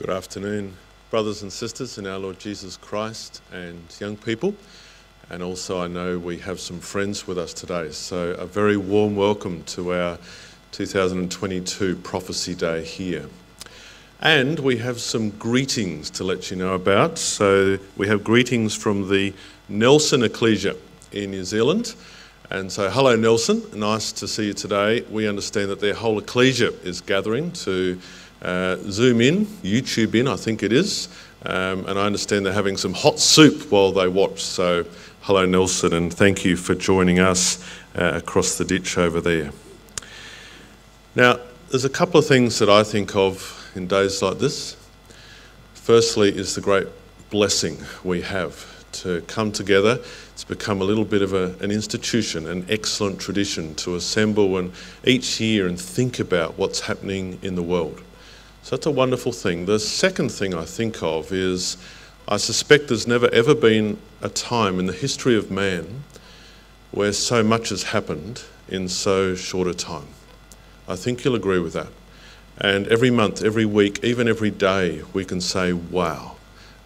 Good afternoon, brothers and sisters in our Lord Jesus Christ and young people. And also, I know we have some friends with us today. So, a very warm welcome to our 2022 Prophecy Day here. And we have some greetings to let you know about. So, we have greetings from the Nelson Ecclesia in New Zealand. And so, hello, Nelson. Nice to see you today. We understand that their whole ecclesia is gathering to uh, Zoom in, YouTube in, I think it is. Um, and I understand they're having some hot soup while they watch. So, hello, Nelson, and thank you for joining us uh, across the ditch over there. Now, there's a couple of things that I think of in days like this. Firstly, is the great blessing we have to come together. It's become a little bit of a, an institution, an excellent tradition to assemble and each year and think about what's happening in the world. So that's a wonderful thing. The second thing I think of is I suspect there's never ever been a time in the history of man where so much has happened in so short a time. I think you'll agree with that. And every month, every week, even every day, we can say, wow.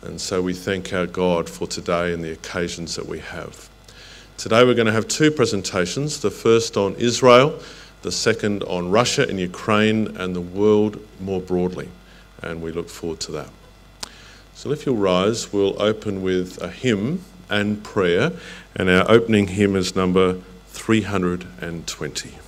And so we thank our God for today and the occasions that we have. Today we're going to have two presentations the first on Israel the second on Russia and Ukraine and the world more broadly. And we look forward to that. So if you'll rise, we'll open with a hymn and prayer. And our opening hymn is number 320.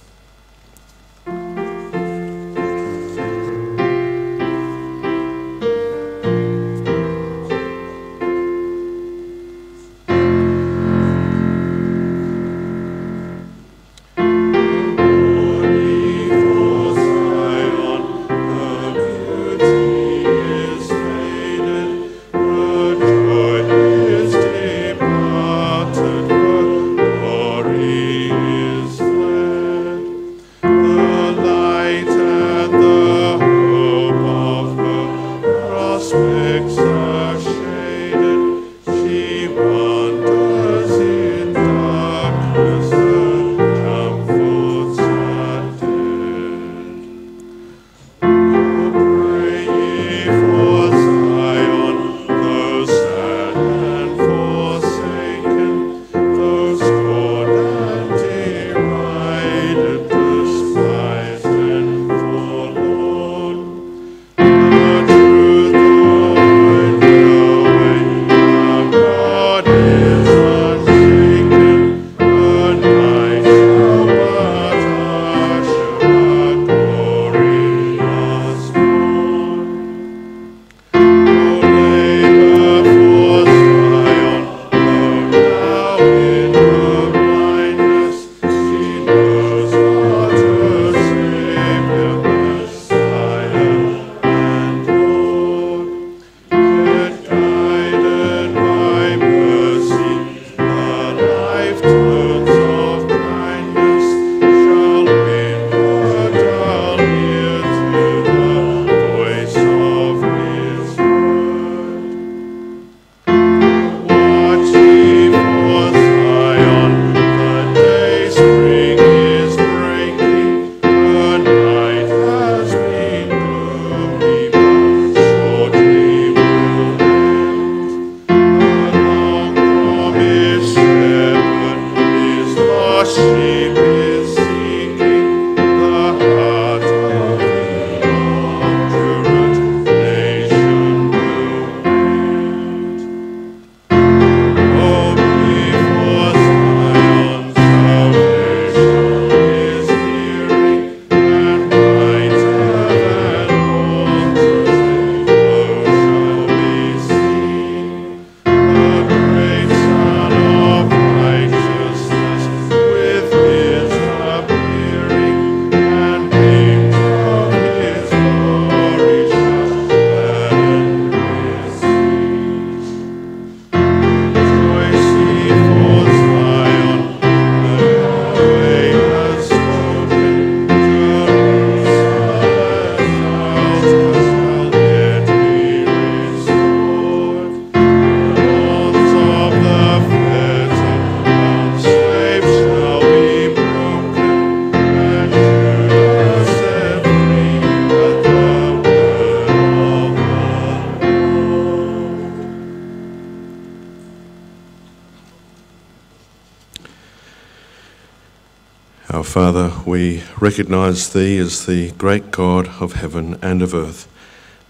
Father, we recognize Thee as the great God of heaven and of earth,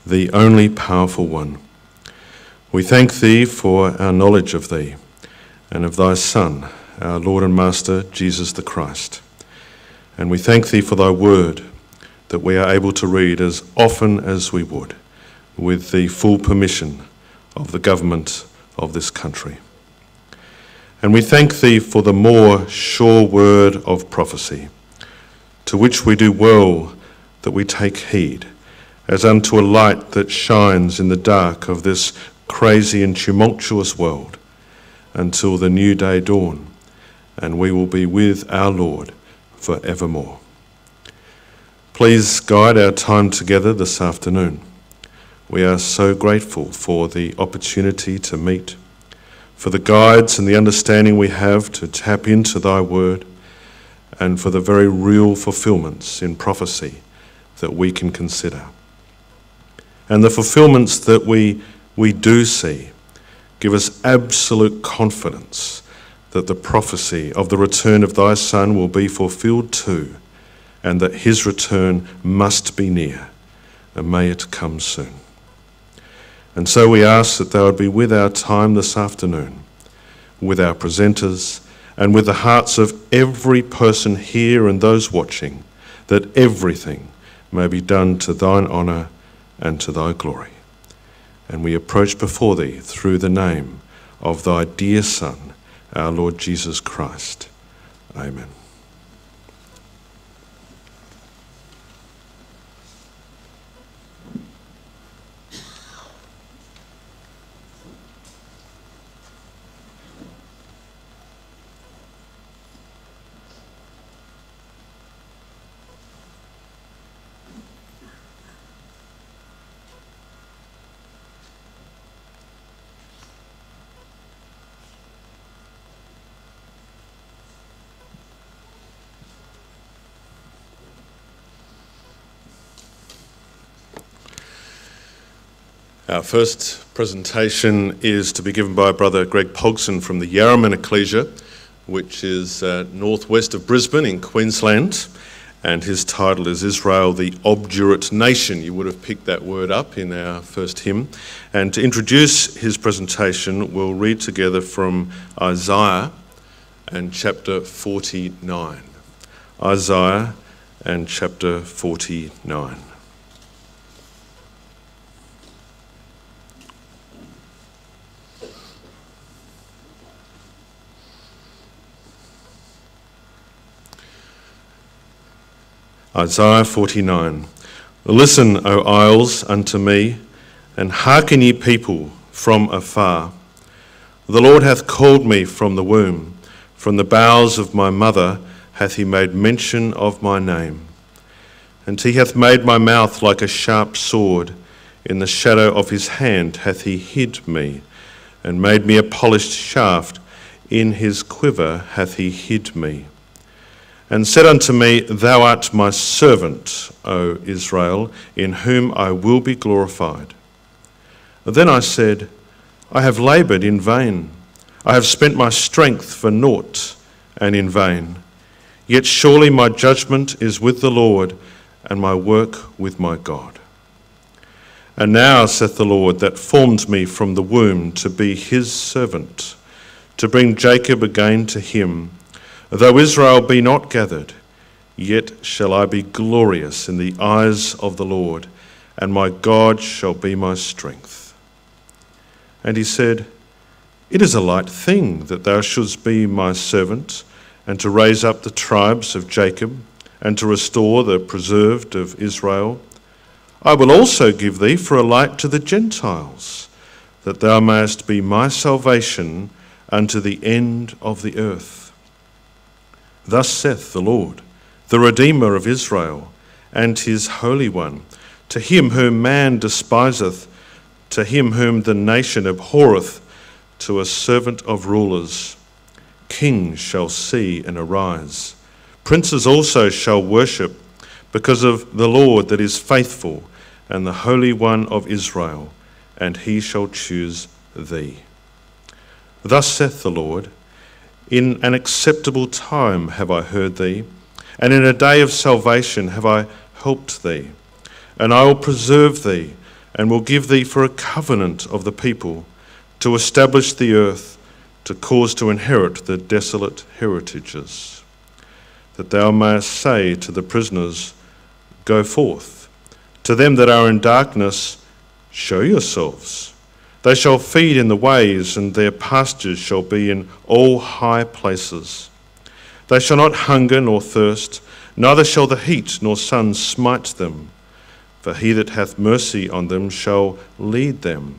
the only powerful one. We thank Thee for our knowledge of Thee and of Thy Son, our Lord and Master, Jesus the Christ. And we thank Thee for Thy word that we are able to read as often as we would, with the full permission of the government of this country. And we thank thee for the more sure word of prophecy, to which we do well that we take heed, as unto a light that shines in the dark of this crazy and tumultuous world, until the new day dawn, and we will be with our Lord for evermore. Please guide our time together this afternoon. We are so grateful for the opportunity to meet for the guides and the understanding we have to tap into thy word, and for the very real fulfillments in prophecy that we can consider. And the fulfillments that we, we do see give us absolute confidence that the prophecy of the return of thy Son will be fulfilled too, and that his return must be near, and may it come soon. And so we ask that thou would be with our time this afternoon, with our presenters, and with the hearts of every person here and those watching, that everything may be done to thine honour and to thy glory. And we approach before thee through the name of thy dear Son, our Lord Jesus Christ. Amen. Our first presentation is to be given by Brother Greg Pogson from the Yarraman Ecclesia, which is uh, northwest of Brisbane in Queensland. And his title is Israel, the Obdurate Nation. You would have picked that word up in our first hymn. And to introduce his presentation, we'll read together from Isaiah and chapter 49. Isaiah and chapter 49. Isaiah 49. Listen, O isles, unto me, and hearken ye people from afar. The Lord hath called me from the womb, from the bowels of my mother hath he made mention of my name. And he hath made my mouth like a sharp sword, in the shadow of his hand hath he hid me, and made me a polished shaft, in his quiver hath he hid me and said unto me, Thou art my servant, O Israel, in whom I will be glorified. Then I said, I have laboured in vain. I have spent my strength for naught and in vain. Yet surely my judgment is with the Lord, and my work with my God. And now, saith the Lord, that formed me from the womb to be his servant, to bring Jacob again to him Though Israel be not gathered, yet shall I be glorious in the eyes of the Lord, and my God shall be my strength. And he said, It is a light thing that thou shouldst be my servant, and to raise up the tribes of Jacob, and to restore the preserved of Israel. I will also give thee for a light to the Gentiles, that thou mayest be my salvation unto the end of the earth. Thus saith the Lord, the Redeemer of Israel, and his Holy One, to him whom man despiseth, to him whom the nation abhorreth, to a servant of rulers. Kings shall see and arise. Princes also shall worship, because of the Lord that is faithful, and the Holy One of Israel, and he shall choose thee. Thus saith the Lord, in an acceptable time have I heard thee. and in a day of salvation have I helped thee. And I will preserve thee, and will give thee for a covenant of the people, to establish the earth, to cause to inherit the desolate heritages, that thou mayest say to the prisoners, Go forth. To them that are in darkness, show yourselves. They shall feed in the ways, and their pastures shall be in all high places. They shall not hunger nor thirst, neither shall the heat nor sun smite them. For he that hath mercy on them shall lead them,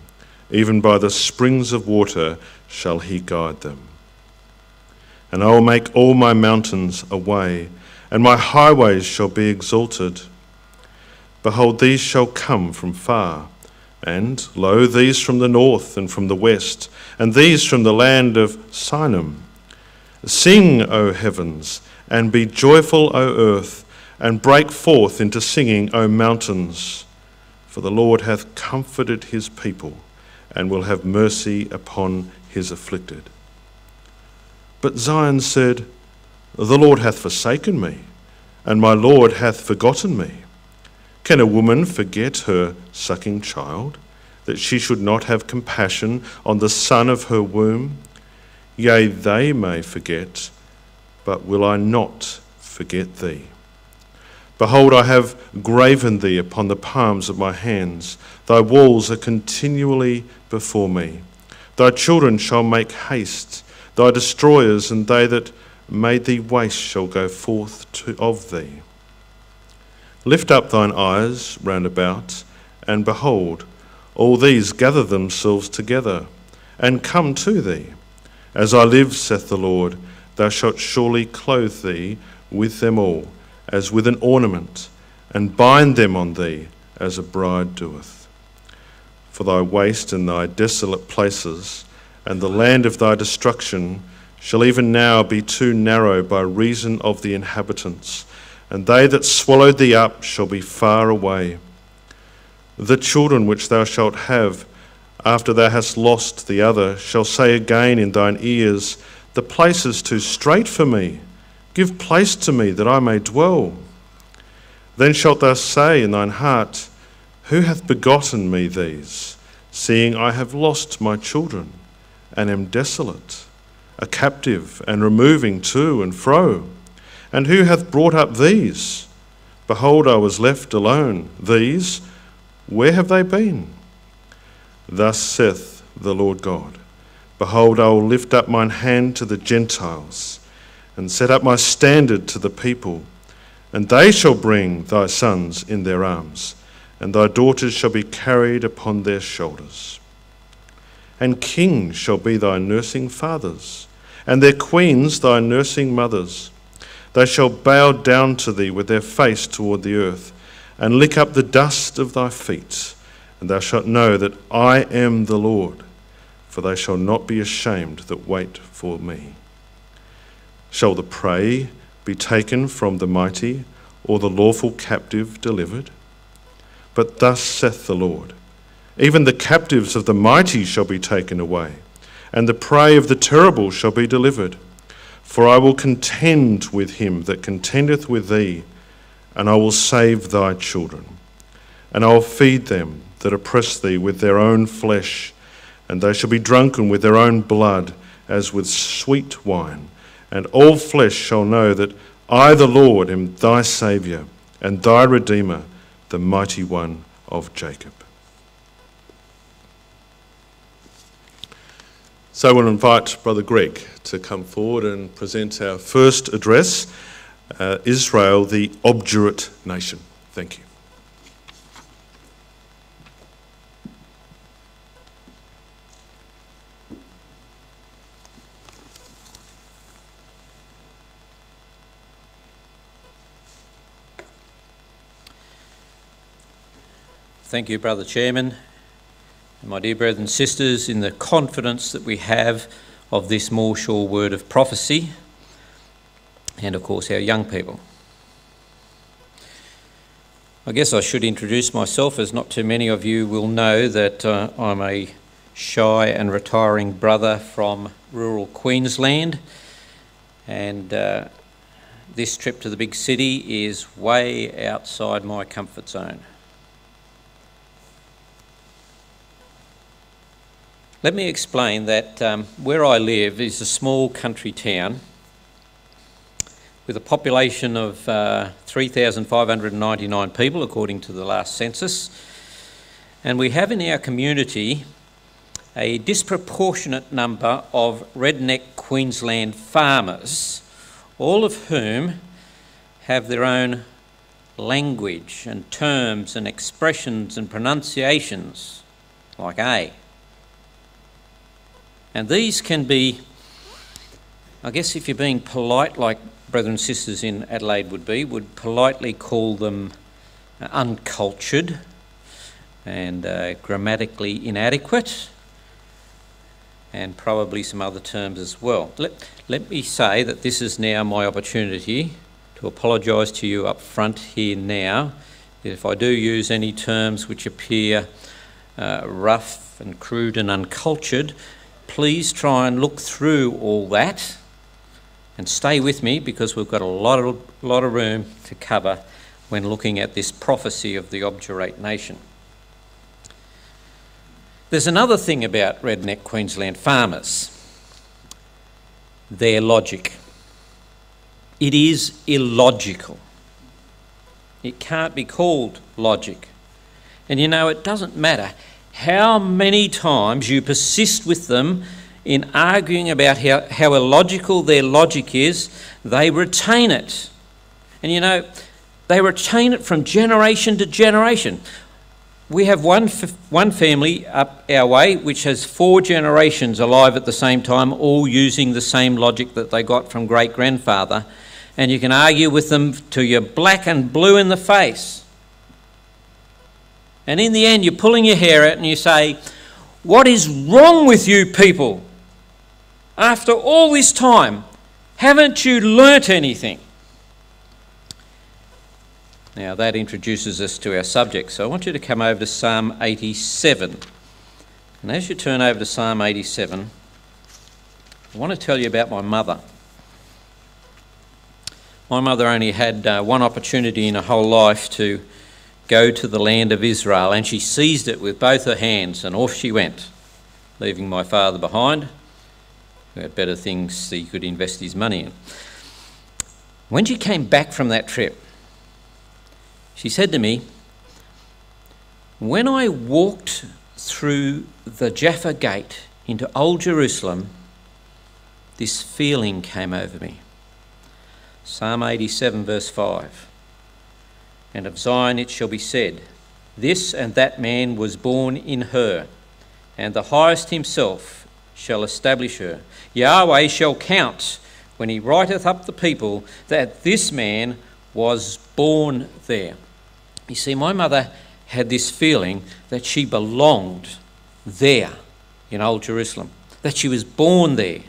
even by the springs of water shall he guide them. And I will make all my mountains a way, and my highways shall be exalted. Behold, these shall come from far and lo, these from the north and from the west, and these from the land of Sinim. Sing, O heavens, and be joyful, O earth, and break forth into singing, O mountains. For the Lord hath comforted his people, and will have mercy upon his afflicted. But Zion said, The Lord hath forsaken me, and my Lord hath forgotten me. Can a woman forget her sucking child, that she should not have compassion on the son of her womb? Yea, they may forget, but will I not forget thee? Behold, I have graven thee upon the palms of my hands. Thy walls are continually before me. Thy children shall make haste. Thy destroyers and they that made thee waste shall go forth to, of thee. Lift up thine eyes round about, and behold, all these gather themselves together, and come to thee. As I live, saith the Lord, thou shalt surely clothe thee with them all, as with an ornament, and bind them on thee, as a bride doeth. For thy waste and thy desolate places, and the land of thy destruction, shall even now be too narrow by reason of the inhabitants and they that swallowed thee up shall be far away. The children which thou shalt have after thou hast lost the other shall say again in thine ears, The place is too strait for me. Give place to me that I may dwell. Then shalt thou say in thine heart, Who hath begotten me these, seeing I have lost my children, and am desolate, a captive, and removing to and fro? And who hath brought up these? Behold, I was left alone. These, where have they been? Thus saith the Lord God Behold, I will lift up mine hand to the Gentiles, and set up my standard to the people, and they shall bring thy sons in their arms, and thy daughters shall be carried upon their shoulders. And kings shall be thy nursing fathers, and their queens thy nursing mothers. They shall bow down to thee with their face toward the earth, and lick up the dust of thy feet, and thou shalt know that I am the Lord, for they shall not be ashamed that wait for me. Shall the prey be taken from the mighty, or the lawful captive delivered? But thus saith the Lord Even the captives of the mighty shall be taken away, and the prey of the terrible shall be delivered. For I will contend with him that contendeth with thee, and I will save thy children. And I will feed them that oppress thee with their own flesh, and they shall be drunken with their own blood, as with sweet wine. And all flesh shall know that I, the Lord, am thy Saviour, and thy Redeemer, the mighty one of Jacob. So I will invite Brother Greg to come forward and present our first address uh, Israel, the obdurate nation. Thank you. Thank you, Brother Chairman, my dear brothers and sisters, in the confidence that we have of this more sure word of prophecy, and of course, our young people. I guess I should introduce myself, as not too many of you will know that uh, I'm a shy and retiring brother from rural Queensland, and uh, this trip to the big city is way outside my comfort zone. Let me explain that um, where I live is a small country town with a population of uh, 3,599 people, according to the last census. And we have in our community a disproportionate number of redneck Queensland farmers, all of whom have their own language and terms and expressions and pronunciations, like A. And these can be, I guess, if you're being polite, like brothers and sisters in Adelaide would be, would politely call them uh, uncultured and uh, grammatically inadequate, and probably some other terms as well. Let, let me say that this is now my opportunity to apologise to you up front here now. If I do use any terms which appear uh, rough and crude and uncultured, please try and look through all that and stay with me because we've got a lot of, lot of room to cover when looking at this prophecy of the obdurate nation. There's another thing about redneck Queensland farmers their logic. It is illogical. It can't be called logic. And you know, it doesn't matter how many times you persist with them in arguing about how, how illogical their logic is, they retain it. And you know, they retain it from generation to generation. We have one, one family up our way which has four generations alive at the same time, all using the same logic that they got from great grandfather. And you can argue with them till you're black and blue in the face. And in the end, you're pulling your hair out and you say, What is wrong with you people? After all this time, haven't you learnt anything? Now that introduces us to our subject. So I want you to come over to Psalm 87. And as you turn over to Psalm 87, I want to tell you about my mother. My mother only had uh, one opportunity in her whole life to go to the land of Israel, and she seized it with both her hands, and off she went, leaving my father behind who had better things he could invest his money in. When she came back from that trip, she said to me, When I walked through the Jaffa Gate into Old Jerusalem, this feeling came over me. Psalm 87, verse 5. And of Zion it shall be said, This and that man was born in her, and the highest himself shall establish her. Yahweh shall count when he writeth up the people that this man was born there. You see, my mother had this feeling that she belonged there in Old Jerusalem, that she was born there.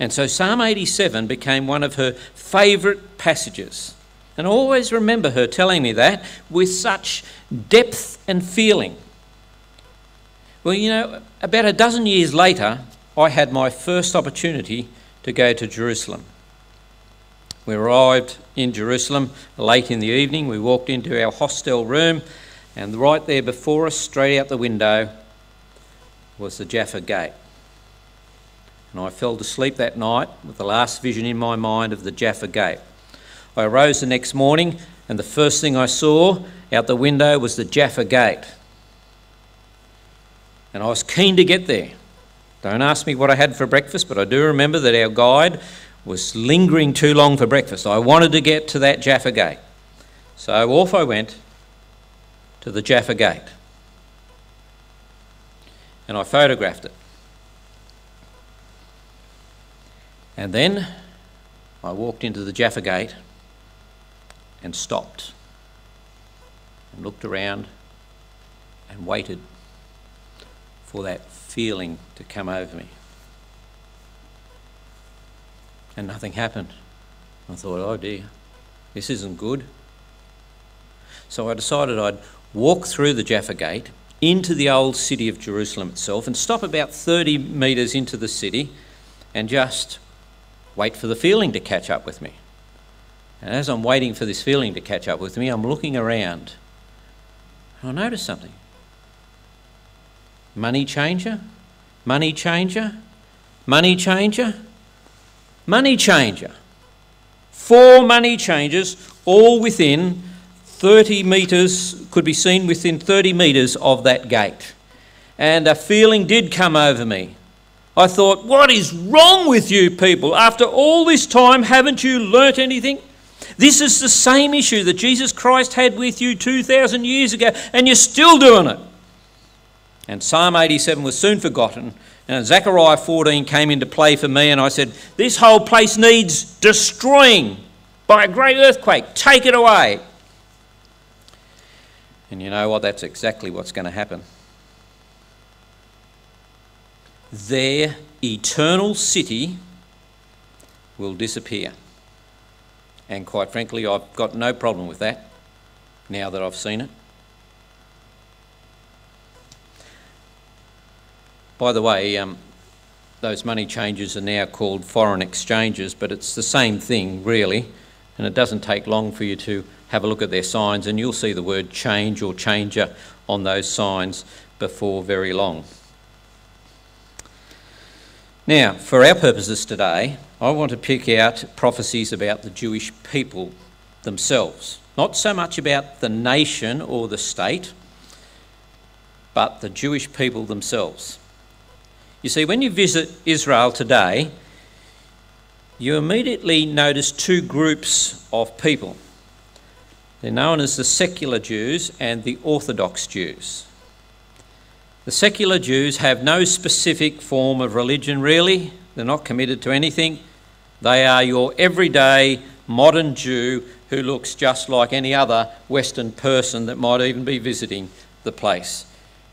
And so Psalm 87 became one of her favourite passages. And I always remember her telling me that with such depth and feeling. Well, you know, about a dozen years later, I had my first opportunity to go to Jerusalem. We arrived in Jerusalem late in the evening. We walked into our hostel room, and right there before us, straight out the window, was the Jaffa Gate. And I fell to sleep that night with the last vision in my mind of the Jaffa Gate. I arose the next morning, and the first thing I saw out the window was the Jaffa Gate. And I was keen to get there. Don't ask me what I had for breakfast, but I do remember that our guide was lingering too long for breakfast. I wanted to get to that Jaffa Gate. So off I went to the Jaffa Gate. And I photographed it. And then I walked into the Jaffa Gate and stopped and looked around and waited for that feeling to come over me. And nothing happened. I thought, oh dear, this isn't good. So I decided I'd walk through the Jaffa Gate into the old city of Jerusalem itself and stop about 30 metres into the city and just wait for the feeling to catch up with me. And as I'm waiting for this feeling to catch up with me, I'm looking around. And I notice something. Money changer, money changer, money changer, money changer. Four money changers, all within 30 metres, could be seen within 30 metres of that gate. And a feeling did come over me. I thought, what is wrong with you people? After all this time, haven't you learnt anything? This is the same issue that Jesus Christ had with you 2,000 years ago, and you're still doing it. And Psalm 87 was soon forgotten, and Zechariah 14 came into play for me, and I said, This whole place needs destroying by a great earthquake. Take it away. And you know what? That's exactly what's going to happen. Their eternal city will disappear. And quite frankly, I've got no problem with that now that I've seen it. By the way, um, those money changes are now called foreign exchanges, but it's the same thing, really. And it doesn't take long for you to have a look at their signs, and you'll see the word change or changer on those signs before very long. Now, for our purposes today, I want to pick out prophecies about the Jewish people themselves. Not so much about the nation or the state, but the Jewish people themselves. You see, when you visit Israel today, you immediately notice two groups of people. They're known as the secular Jews and the Orthodox Jews. The secular Jews have no specific form of religion, really. They're not committed to anything. They are your everyday modern Jew who looks just like any other Western person that might even be visiting the place,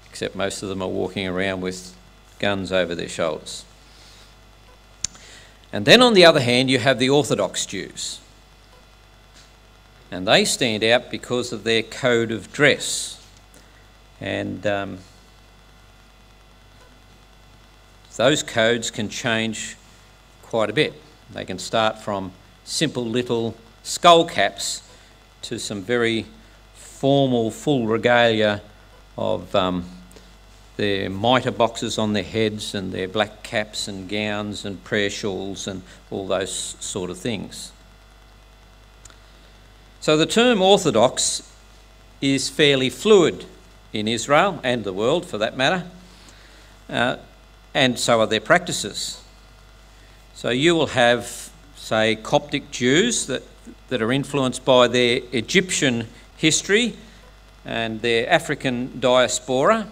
except most of them are walking around with guns over their shoulders. And then on the other hand, you have the Orthodox Jews. And they stand out because of their code of dress. And um, those codes can change quite a bit. They can start from simple little skull caps to some very formal, full regalia of um, their mitre boxes on their heads and their black caps and gowns and prayer shawls and all those sort of things. So the term Orthodox is fairly fluid in Israel and the world for that matter, uh, and so are their practices. So you will have, say, Coptic Jews that, that are influenced by their Egyptian history and their African diaspora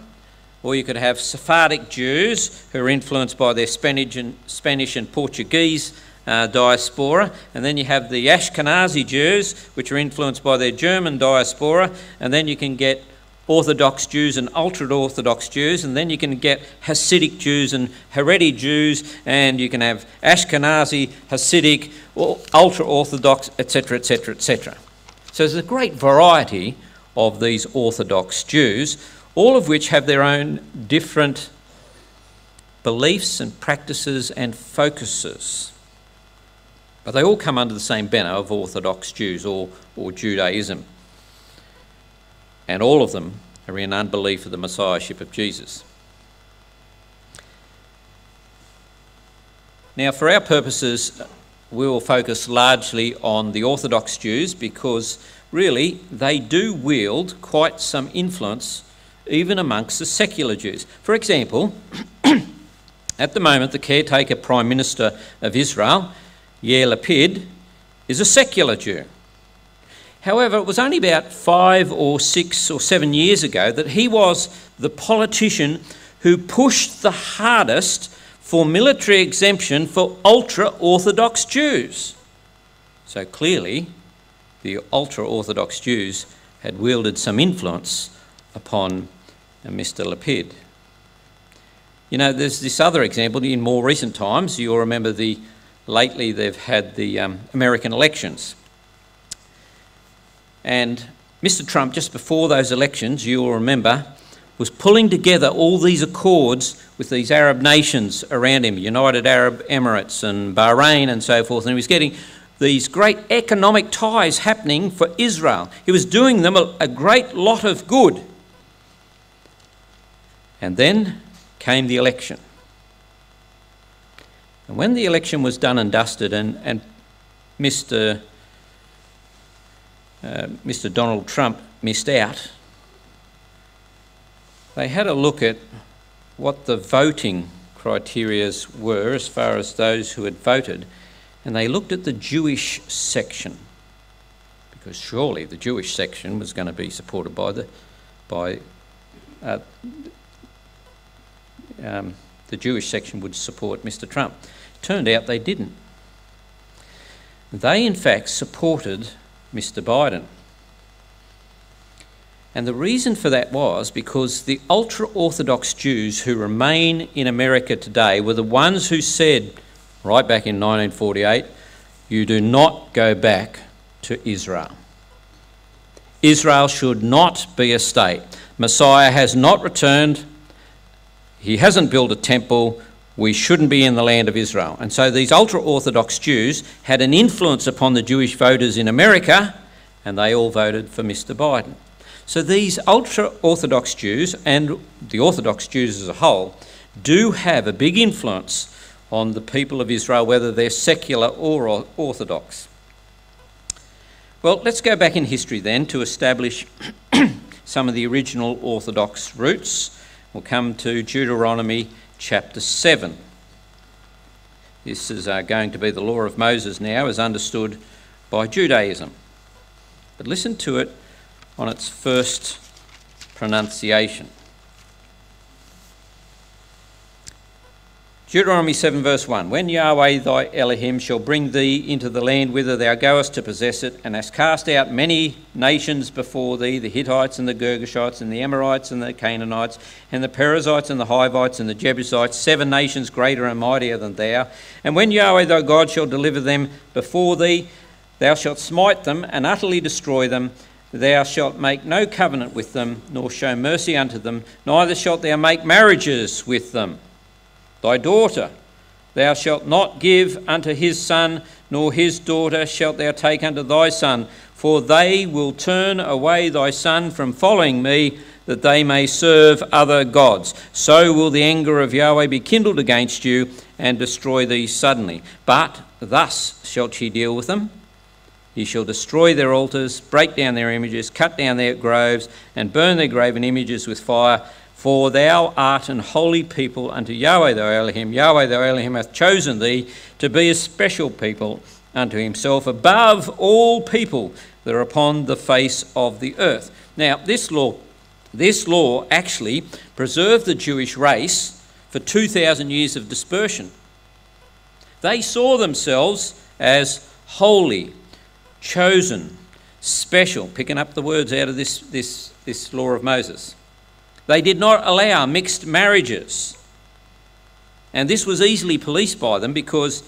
or you could have Sephardic Jews who are influenced by their Spanish and, Spanish and Portuguese uh, diaspora, and then you have the Ashkenazi Jews, which are influenced by their German diaspora, and then you can get Orthodox Jews and ultra Orthodox Jews, and then you can get Hasidic Jews and Haredi Jews, and you can have Ashkenazi, Hasidic, ultra Orthodox, etc., etc., etc. So there's a great variety of these Orthodox Jews, all of which have their own different beliefs and practices and focuses. But they all come under the same banner of Orthodox Jews or, or Judaism. And all of them are in unbelief of the Messiahship of Jesus. Now, for our purposes, we will focus largely on the Orthodox Jews because really they do wield quite some influence even amongst the secular Jews. For example, at the moment, the caretaker Prime Minister of Israel, Yair Lapid, is a secular Jew. However, it was only about five or six or seven years ago that he was the politician who pushed the hardest for military exemption for ultra Orthodox Jews. So clearly, the ultra Orthodox Jews had wielded some influence upon Mr. Lapid. You know, there's this other example in more recent times. You'll remember the lately they've had the um, American elections. And Mr. Trump, just before those elections, you'll remember, was pulling together all these accords with these Arab nations around him, United Arab Emirates and Bahrain and so forth, and he was getting these great economic ties happening for Israel. He was doing them a, a great lot of good. And then came the election. And when the election was done and dusted, and, and Mr. Uh, Mr. Donald Trump missed out, they had a look at what the voting criterias were as far as those who had voted, and they looked at the Jewish section, because surely the Jewish section was going to be supported by the by uh, um, the Jewish section would support Mr. Trump. Turned out they didn't. They, in fact, supported Mr. Biden. And the reason for that was because the ultra Orthodox Jews who remain in America today were the ones who said, right back in 1948, you do not go back to Israel. Israel should not be a state. Messiah has not returned. He hasn't built a temple. We shouldn't be in the land of Israel. And so these ultra Orthodox Jews had an influence upon the Jewish voters in America, and they all voted for Mr. Biden. So these ultra Orthodox Jews and the Orthodox Jews as a whole do have a big influence on the people of Israel, whether they're secular or Orthodox. Well, let's go back in history then to establish some of the original Orthodox roots. We'll come to Deuteronomy chapter 7. This is uh, going to be the law of Moses now, as understood by Judaism. But listen to it on its first pronunciation. Deuteronomy 7, verse 1 When Yahweh thy Elohim shall bring thee into the land whither thou goest to possess it, and hast cast out many nations before thee the Hittites and the Girgashites and the Amorites and the Canaanites and the Perizzites and the Hivites and the Jebusites, seven nations greater and mightier than thou. And when Yahweh thy God shall deliver them before thee, thou shalt smite them and utterly destroy them. Thou shalt make no covenant with them, nor show mercy unto them, neither shalt thou make marriages with them Thy daughter thou shalt not give unto his son, nor his daughter shalt thou take unto thy son, for they will turn away thy son from following me, that they may serve other gods. So will the anger of Yahweh be kindled against you, and destroy thee suddenly. But thus shalt ye deal with them. Ye shall destroy their altars, break down their images, cut down their groves, and burn their graven images with fire for thou art an holy people unto Yahweh thy Elohim. Yahweh thy Elohim hath chosen thee to be a special people unto himself above all people that are upon the face of the earth. Now, this law, this law actually preserved the Jewish race for 2,000 years of dispersion. They saw themselves as holy, chosen, special, picking up the words out of this, this, this law of Moses. They did not allow mixed marriages. And this was easily policed by them because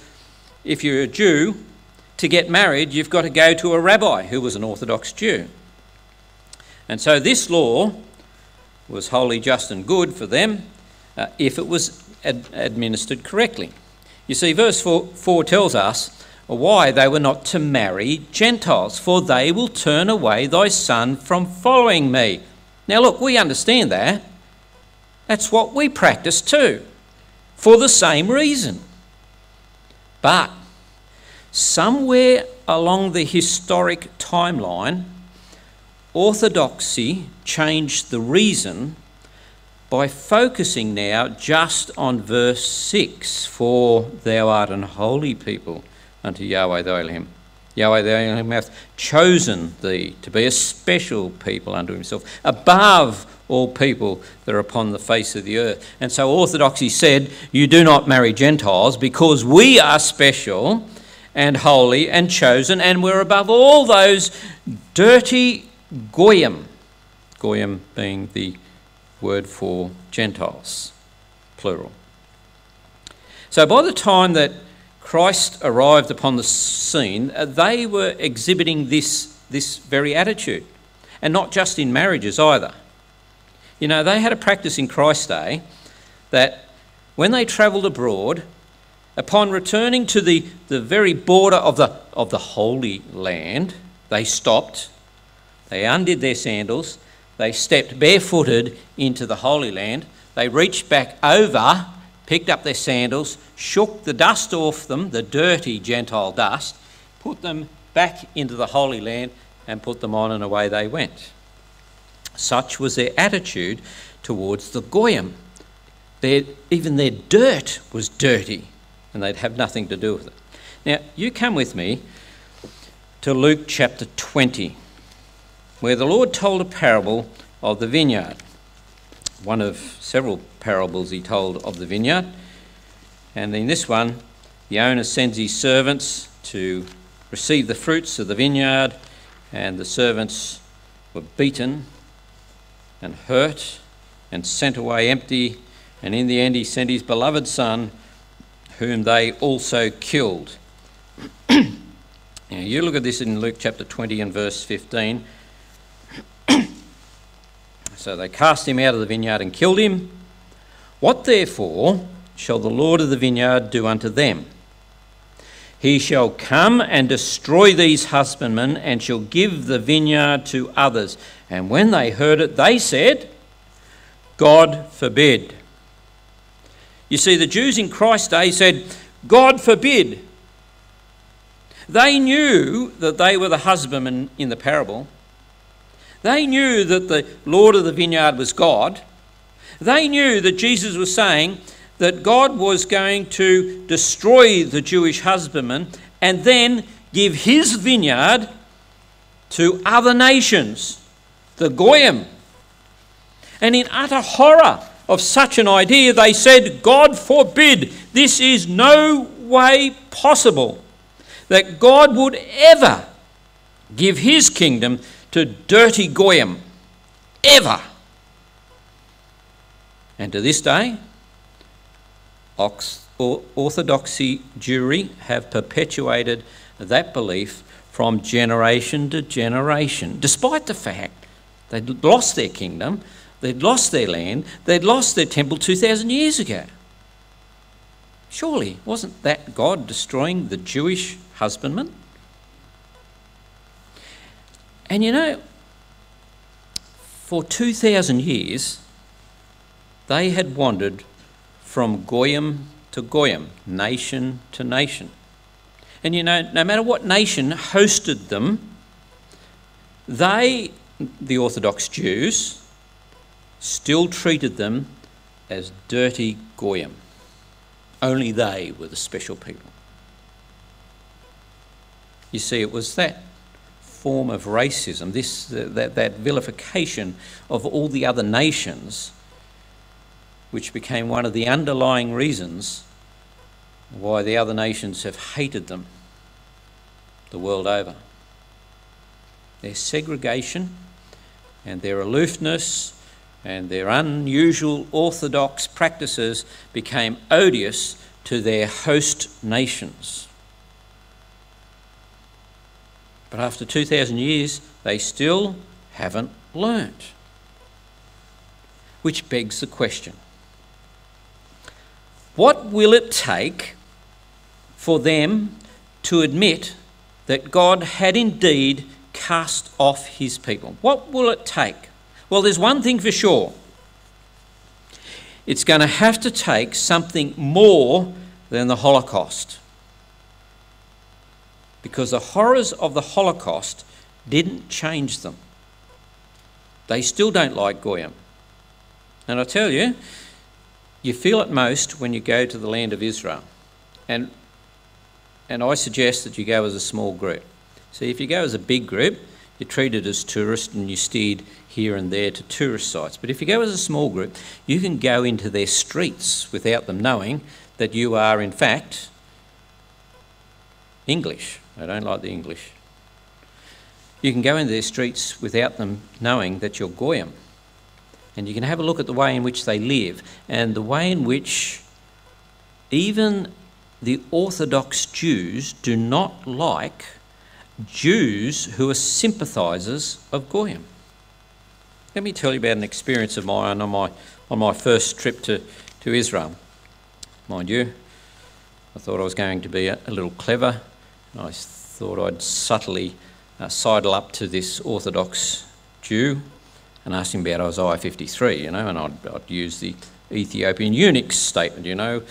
if you're a Jew, to get married, you've got to go to a rabbi who was an Orthodox Jew. And so this law was wholly just and good for them uh, if it was ad- administered correctly. You see, verse 4, 4 tells us why they were not to marry Gentiles, for they will turn away thy son from following me. Now, look, we understand that. That's what we practice too, for the same reason. But somewhere along the historic timeline, orthodoxy changed the reason by focusing now just on verse 6 For thou art an holy people unto Yahweh thy Elohim. Yahweh the Elohim hath chosen thee to be a special people unto himself, above all people that are upon the face of the earth. And so Orthodoxy said, You do not marry Gentiles because we are special and holy and chosen, and we're above all those dirty goyim. Goyim being the word for Gentiles, plural. So by the time that Christ arrived upon the scene, uh, they were exhibiting this, this very attitude. And not just in marriages either. You know, they had a practice in Christ's day that when they travelled abroad, upon returning to the, the very border of the, of the Holy Land, they stopped, they undid their sandals, they stepped barefooted into the Holy Land, they reached back over, picked up their sandals, shook the dust off them, the dirty Gentile dust, put them back into the Holy Land, and put them on, and away they went. Such was their attitude towards the Goyim. Their, even their dirt was dirty, and they'd have nothing to do with it. Now, you come with me to Luke chapter 20, where the Lord told a parable of the vineyard. One of several parables he told of the vineyard. And in this one, the owner sends his servants to receive the fruits of the vineyard, and the servants were beaten and hurt and sent away empty. And in the end, he sent his beloved son, whom they also killed. now, you look at this in Luke chapter 20 and verse 15. So they cast him out of the vineyard and killed him. What therefore shall the Lord of the vineyard do unto them? He shall come and destroy these husbandmen and shall give the vineyard to others. And when they heard it, they said, God forbid. You see, the Jews in Christ's day said, God forbid. They knew that they were the husbandmen in the parable. They knew that the Lord of the vineyard was God. They knew that Jesus was saying that God was going to destroy the Jewish husbandman and then give his vineyard to other nations, the Goyim. And in utter horror of such an idea, they said, God forbid, this is no way possible that God would ever give his kingdom to dirty Goyim. Ever. And to this day, Orthodoxy Jewry have perpetuated that belief from generation to generation, despite the fact they'd lost their kingdom, they'd lost their land, they'd lost their temple 2,000 years ago. Surely, wasn't that God destroying the Jewish husbandman? And you know, for 2,000 years, they had wandered from Goyim to Goyim, nation to nation. And you know, no matter what nation hosted them, they, the Orthodox Jews, still treated them as dirty Goyim. Only they were the special people. You see, it was that form of racism, this, that, that vilification of all the other nations which became one of the underlying reasons why the other nations have hated them the world over. Their segregation and their aloofness and their unusual orthodox practices became odious to their host nations. But after 2,000 years, they still haven't learnt. Which begs the question what will it take for them to admit that God had indeed cast off his people? What will it take? Well, there's one thing for sure it's going to have to take something more than the Holocaust. Because the horrors of the Holocaust didn't change them. They still don't like Goyim. And I tell you, you feel it most when you go to the land of Israel. And, and I suggest that you go as a small group. See, if you go as a big group, you're treated as tourists and you're steered here and there to tourist sites. But if you go as a small group, you can go into their streets without them knowing that you are, in fact, English. I don't like the English. You can go into their streets without them knowing that you're Goyim. And you can have a look at the way in which they live and the way in which even the Orthodox Jews do not like Jews who are sympathisers of Goyim. let me tell you about an experience of mine on my, on my first trip to, to Israel. Mind you, I thought I was going to be a, a little clever. I thought I'd subtly uh, sidle up to this Orthodox Jew and ask him about Isaiah 53, you know, and I'd, I'd use the Ethiopian eunuch's statement, you know,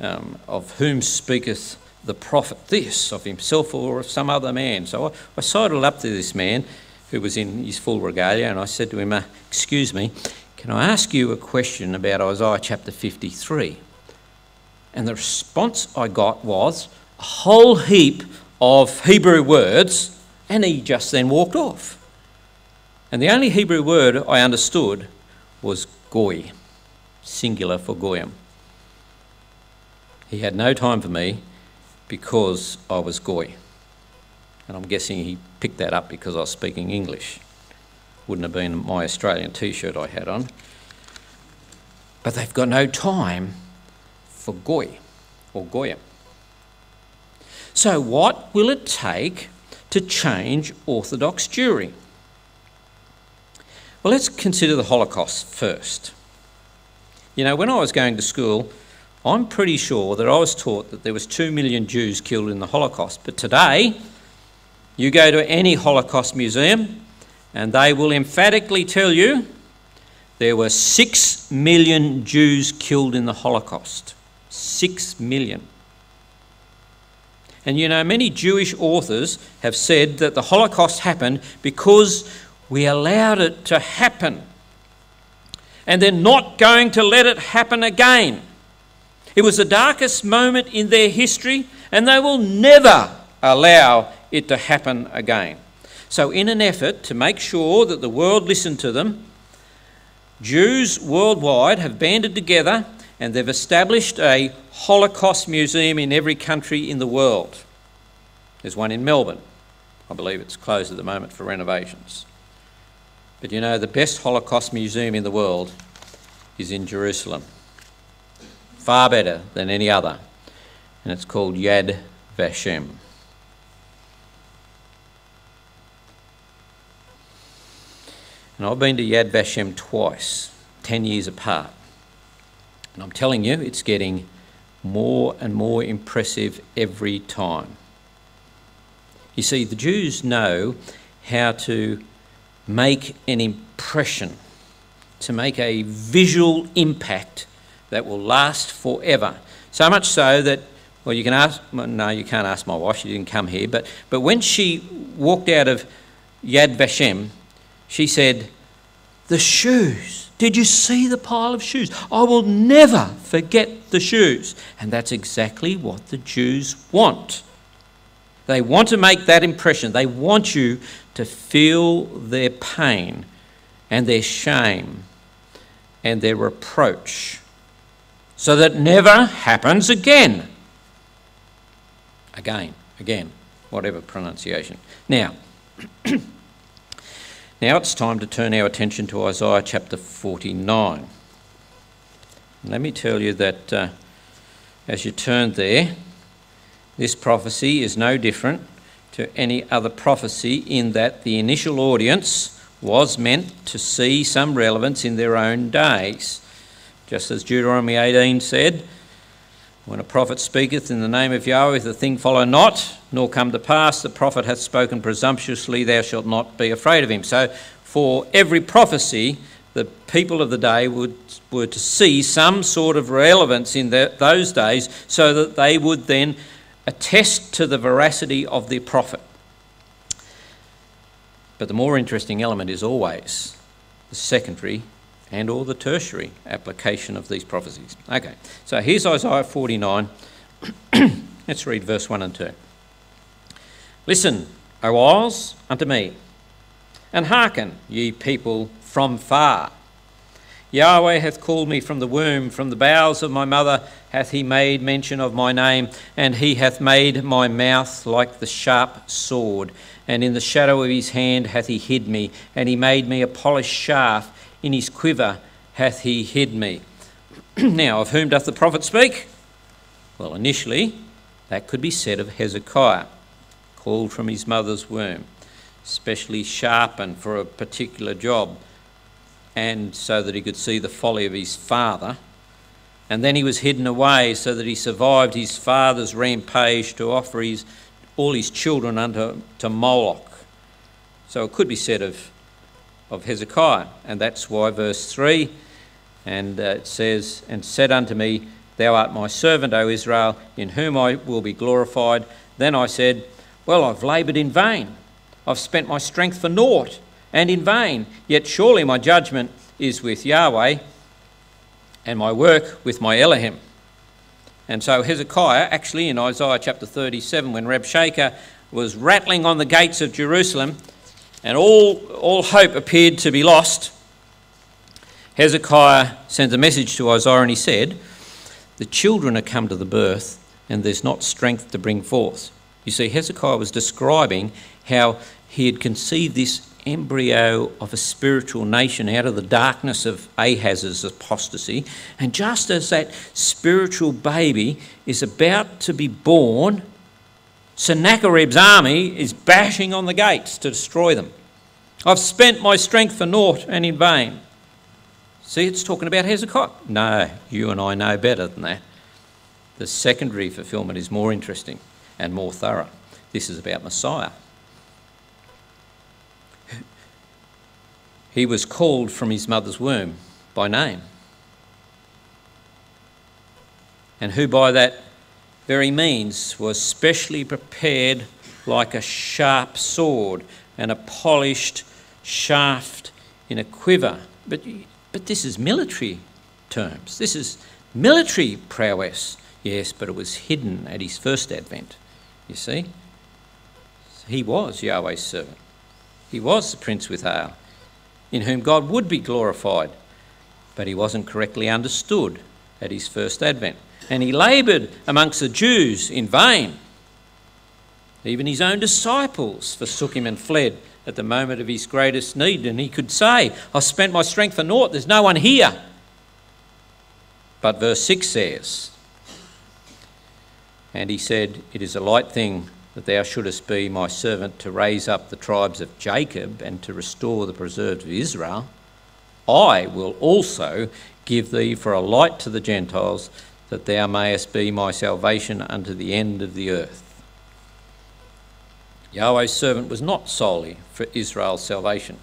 um, of whom speaketh the prophet this, of himself or of some other man. So I, I sidled up to this man who was in his full regalia and I said to him, uh, Excuse me, can I ask you a question about Isaiah chapter 53? And the response I got was a whole heap of Hebrew words, and he just then walked off. And the only Hebrew word I understood was goy, singular for goyim. He had no time for me because I was goy. And I'm guessing he picked that up because I was speaking English. Wouldn't have been my Australian t shirt I had on. But they've got no time for goy or goyim. So, what will it take to change Orthodox Jewry? Well, let's consider the Holocaust first. You know, when I was going to school, I'm pretty sure that I was taught that there was 2 million Jews killed in the Holocaust. But today, you go to any Holocaust museum and they will emphatically tell you there were 6 million Jews killed in the Holocaust. 6 million. And you know, many Jewish authors have said that the Holocaust happened because we allowed it to happen. And they're not going to let it happen again. It was the darkest moment in their history, and they will never allow it to happen again. So, in an effort to make sure that the world listened to them, Jews worldwide have banded together and they've established a Holocaust museum in every country in the world. There's one in Melbourne. I believe it's closed at the moment for renovations. But you know, the best Holocaust museum in the world is in Jerusalem. Far better than any other. And it's called Yad Vashem. And I've been to Yad Vashem twice, 10 years apart. And I'm telling you, it's getting more and more impressive every time. You see, the Jews know how to make an impression, to make a visual impact that will last forever. So much so that, well, you can ask, well, no, you can't ask my wife, she didn't come here, but, but when she walked out of Yad Vashem, she said, The shoes. Did you see the pile of shoes? I will never forget the shoes. And that's exactly what the Jews want. They want to make that impression. They want you to feel their pain and their shame and their reproach so that never happens again. Again, again, whatever pronunciation. Now, now it's time to turn our attention to Isaiah chapter 49. Let me tell you that uh, as you turn there, this prophecy is no different to any other prophecy in that the initial audience was meant to see some relevance in their own days. Just as Deuteronomy 18 said, when a prophet speaketh in the name of Yahweh, the thing follow not, nor come to pass, the prophet hath spoken presumptuously, thou shalt not be afraid of him. So, for every prophecy, the people of the day would, were to see some sort of relevance in the, those days so that they would then attest to the veracity of the prophet. But the more interesting element is always the secondary and or the tertiary application of these prophecies. Okay, so here's Isaiah 49. Let's read verse 1 and 2. Listen, O isles, unto me, and hearken, ye people from far. Yahweh hath called me from the womb, from the bowels of my mother hath he made mention of my name, and he hath made my mouth like the sharp sword, and in the shadow of his hand hath he hid me, and he made me a polished shaft, in his quiver hath he hid me. now, of whom doth the prophet speak? Well, initially, that could be said of Hezekiah, called from his mother's womb, specially sharpened for a particular job and so that he could see the folly of his father. And then he was hidden away so that he survived his father's rampage to offer his, all his children unto to Moloch. So it could be said of, of Hezekiah, and that's why verse 3 and uh, it says, And said unto me, Thou art my servant, O Israel, in whom I will be glorified. Then I said, Well, I've laboured in vain. I've spent my strength for naught and in vain. Yet surely my judgment is with Yahweh and my work with my Elohim. And so Hezekiah, actually in Isaiah chapter 37, when Rabshakeh was rattling on the gates of Jerusalem and all, all hope appeared to be lost, Hezekiah sent a message to Isaiah and he said, The children are come to the birth, and there's not strength to bring forth. You see, Hezekiah was describing how he had conceived this embryo of a spiritual nation out of the darkness of Ahaz's apostasy. And just as that spiritual baby is about to be born, Sennacherib's army is bashing on the gates to destroy them. I've spent my strength for naught and in vain. See, it's talking about Hezekiah. No, you and I know better than that. The secondary fulfillment is more interesting and more thorough. This is about Messiah. He was called from his mother's womb by name. And who by that very means was specially prepared like a sharp sword and a polished shaft in a quiver. But but this is military terms. This is military prowess. Yes, but it was hidden at his first advent, you see. He was Yahweh's servant. He was the prince with El, in whom God would be glorified, but he wasn't correctly understood at his first advent. And he laboured amongst the Jews in vain. Even his own disciples forsook him and fled at the moment of his greatest need, and he could say, I've spent my strength for naught, there's no one here. But verse 6 says, And he said, It is a light thing that thou shouldest be my servant to raise up the tribes of Jacob and to restore the preserved of Israel. I will also give thee for a light to the Gentiles, that thou mayest be my salvation unto the end of the earth. Yahweh's servant was not solely for Israel's salvation.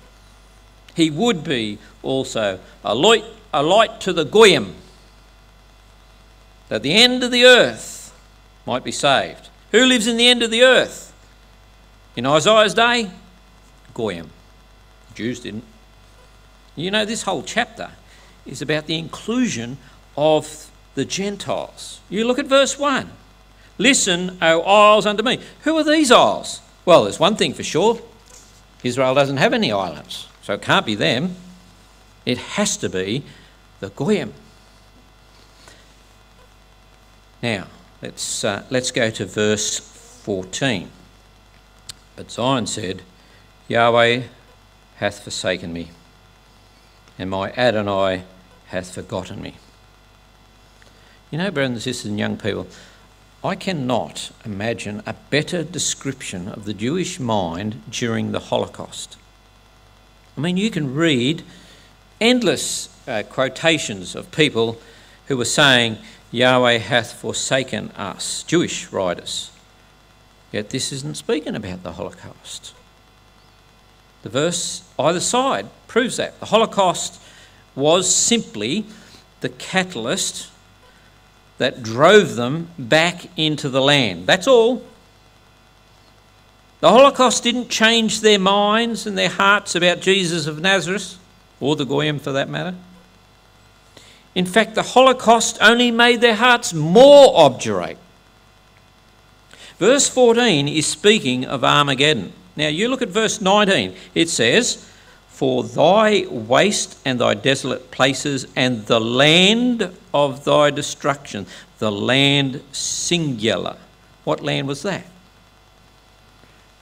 He would be also a light, a light to the Goyim, that the end of the earth might be saved. Who lives in the end of the earth? In Isaiah's day? Goyim. Jews didn't. You know, this whole chapter is about the inclusion of the Gentiles. You look at verse 1. Listen, O isles, unto me. Who are these isles? Well, there's one thing for sure Israel doesn't have any islands, so it can't be them. It has to be the Goyim. Now, let's, uh, let's go to verse 14. But Zion said, Yahweh hath forsaken me, and my Adonai hath forgotten me. You know, brothers and sisters and young people, I cannot imagine a better description of the Jewish mind during the Holocaust. I mean, you can read endless uh, quotations of people who were saying, Yahweh hath forsaken us, Jewish writers. Yet this isn't speaking about the Holocaust. The verse either side proves that. The Holocaust was simply the catalyst that drove them back into the land. That's all. The Holocaust didn't change their minds and their hearts about Jesus of Nazareth, or the Goyim for that matter. In fact, the Holocaust only made their hearts more obdurate. Verse 14 is speaking of Armageddon. Now, you look at verse 19. It says, for thy waste and thy desolate places, and the land of thy destruction, the land singular. What land was that?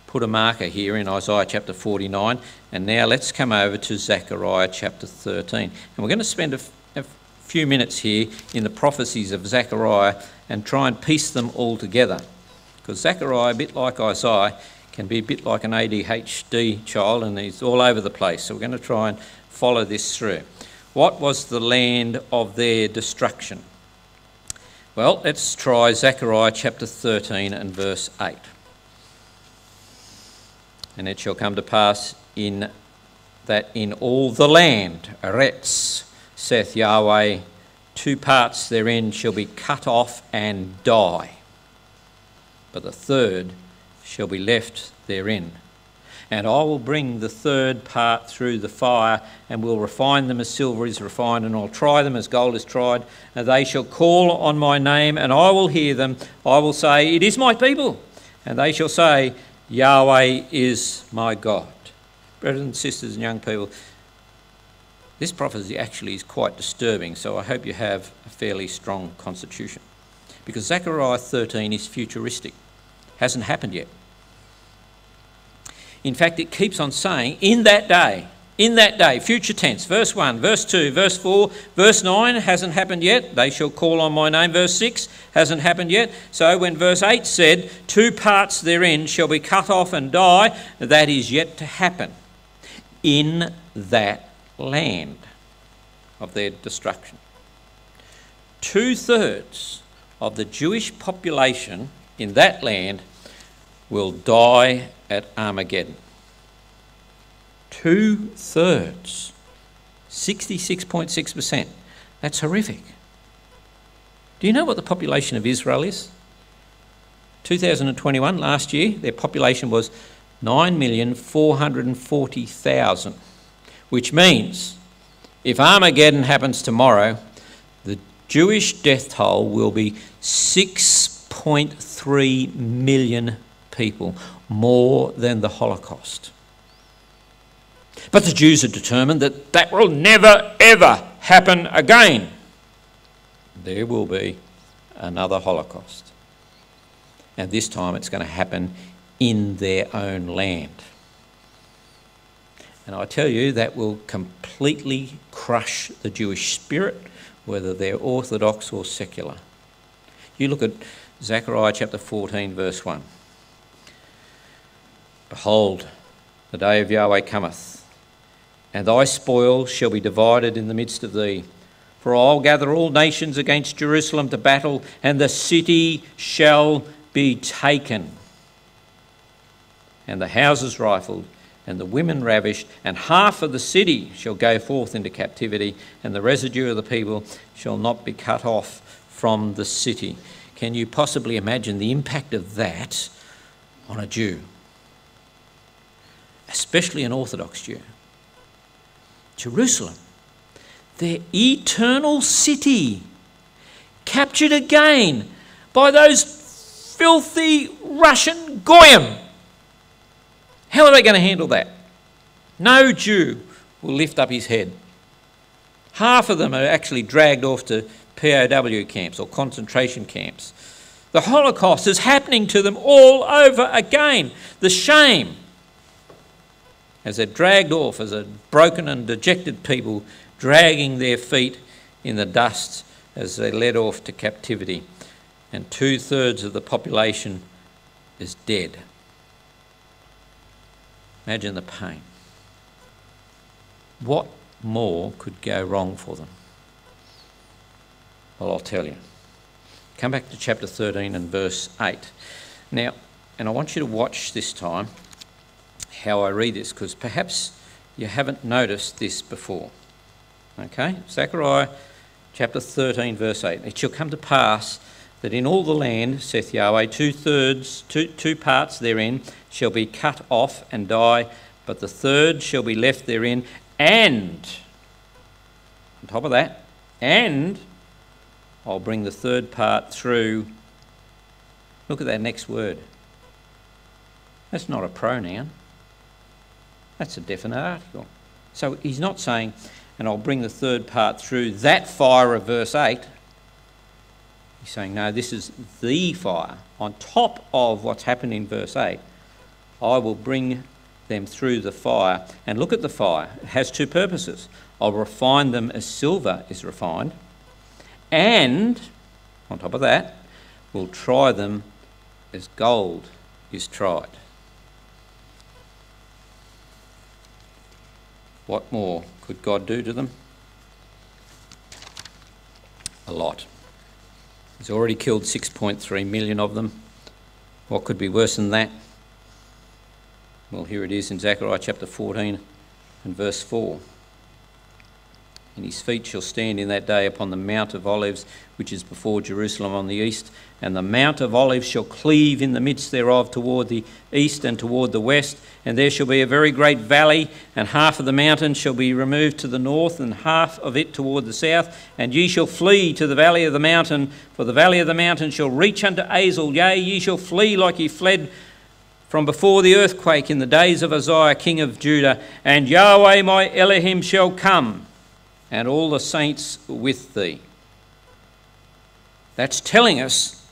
Put a marker here in Isaiah chapter 49, and now let's come over to Zechariah chapter 13. And we're going to spend a, few minutes here in the prophecies of Zechariah and try and piece them all together. Because Zechariah, a bit like Isaiah, can be a bit like an ADHD child and he's all over the place. So we're going to try and follow this through. What was the land of their destruction? Well, let's try Zechariah chapter 13 and verse 8. And it shall come to pass in that in all the land, Eretz, saith Yahweh, two parts therein shall be cut off and die, but the third shall be left therein. And I will bring the third part through the fire, and will refine them as silver is refined, and I'll try them as gold is tried. And they shall call on my name, and I will hear them. I will say, It is my people. And they shall say, Yahweh is my God. Brothers and sisters and young people, this prophecy actually is quite disturbing, so I hope you have a fairly strong constitution. Because Zechariah 13 is futuristic, hasn't happened yet. In fact, it keeps on saying, in that day, in that day, future tense, verse 1, verse 2, verse 4, verse 9 hasn't happened yet. They shall call on my name. Verse 6 hasn't happened yet. So when verse 8 said, two parts therein shall be cut off and die, that is yet to happen in that land of their destruction. Two thirds of the Jewish population in that land will die at Armageddon. Two thirds, 66.6%. That's horrific. Do you know what the population of Israel is? 2021, last year, their population was 9,440,000, which means if Armageddon happens tomorrow, the Jewish death toll will be 6.3 million people, more than the Holocaust. But the Jews are determined that that will never, ever happen again. There will be another Holocaust. And this time it's going to happen in their own land. And I tell you, that will completely crush the Jewish spirit, whether they're Orthodox or secular. You look at Zechariah chapter 14, verse 1. Behold, the day of Yahweh cometh, and thy spoil shall be divided in the midst of thee. For I'll gather all nations against Jerusalem to battle, and the city shall be taken, and the houses rifled, and the women ravished, and half of the city shall go forth into captivity, and the residue of the people shall not be cut off from the city. Can you possibly imagine the impact of that on a Jew? Especially an Orthodox Jew. Jerusalem, their eternal city, captured again by those filthy Russian Goyim. How are they going to handle that? No Jew will lift up his head. Half of them are actually dragged off to POW camps or concentration camps. The Holocaust is happening to them all over again. The shame, as they're dragged off as a broken and dejected people, dragging their feet in the dust as they're led off to captivity. And two thirds of the population is dead. Imagine the pain. What more could go wrong for them? Well, I'll tell you. Come back to chapter 13 and verse 8. Now, and I want you to watch this time how I read this because perhaps you haven't noticed this before. Okay? Zechariah chapter 13, verse 8. It shall come to pass that in all the land, saith Yahweh, two thirds, two, two parts therein shall be cut off and die, but the third shall be left therein, and, on top of that, and I'll bring the third part through. Look at that next word. That's not a pronoun. That's a definite article. So he's not saying, and I'll bring the third part through that fire of verse 8. He's saying, no, this is the fire. On top of what's happened in verse 8, I will bring them through the fire. And look at the fire. It has two purposes. I'll refine them as silver is refined. And, on top of that, we'll try them as gold is tried. What more could God do to them? A lot. He's already killed 6.3 million of them. What could be worse than that? Well, here it is in Zechariah chapter 14 and verse 4. And his feet shall stand in that day upon the Mount of Olives, which is before Jerusalem on the east. And the Mount of Olives shall cleave in the midst thereof toward the east and toward the west. And there shall be a very great valley, and half of the mountain shall be removed to the north, and half of it toward the south. And ye shall flee to the valley of the mountain, for the valley of the mountain shall reach unto Azel. Yea, ye shall flee like ye fled from before the earthquake in the days of Uzziah, king of Judah. And Yahweh my Elohim shall come and all the saints with thee. That's telling us